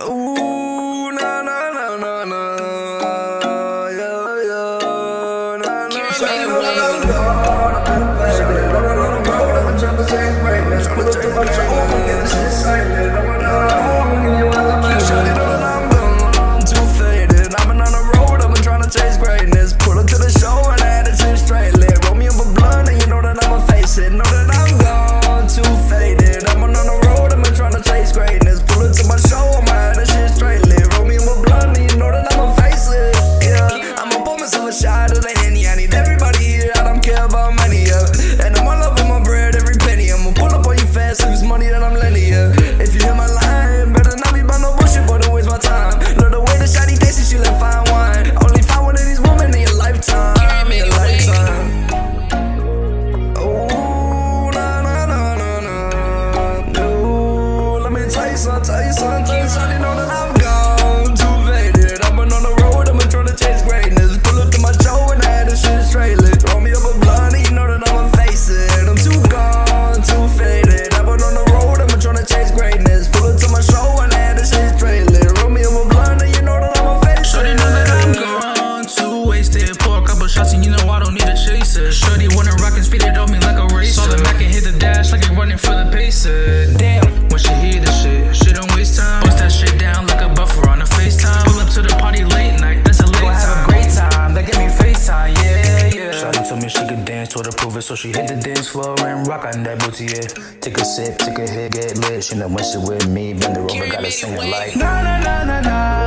Ooh. Wasser told me she could dance, told her prove it, so she hit the dance floor and rock on that booty. Yeah. Take a sip, take a hit, get lit. She know when she with me, bend the over, gotta sing it like na na na na na.